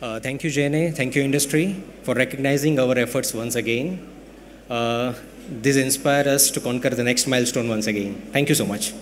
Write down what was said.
Uh, thank you, JNA. Thank you, industry, for recognizing our efforts once again. Uh, this inspires us to conquer the next milestone once again. Thank you so much.